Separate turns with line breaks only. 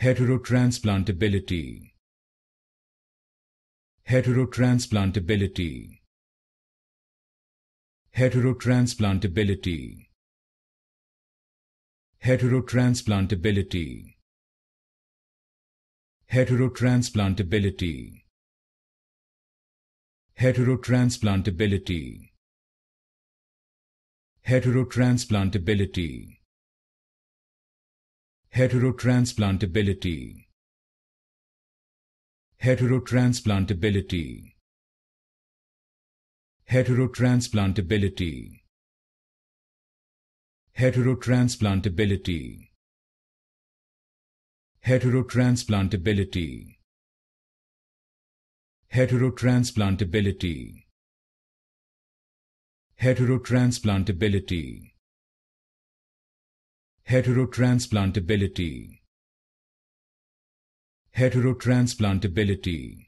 heterotransplantability. Heterotransplantability. Heterotransplantability. Heterotransplantability. Heterotransplantability. Heterotransplantability. Heterotransplantability heterotransplantability. Heterotransplantability. Heterotransplantability. Heterotransplantability. Heterotransplantability. Heterotransplantability. Heterotransplantability heterotransplantability. Heterotransplantability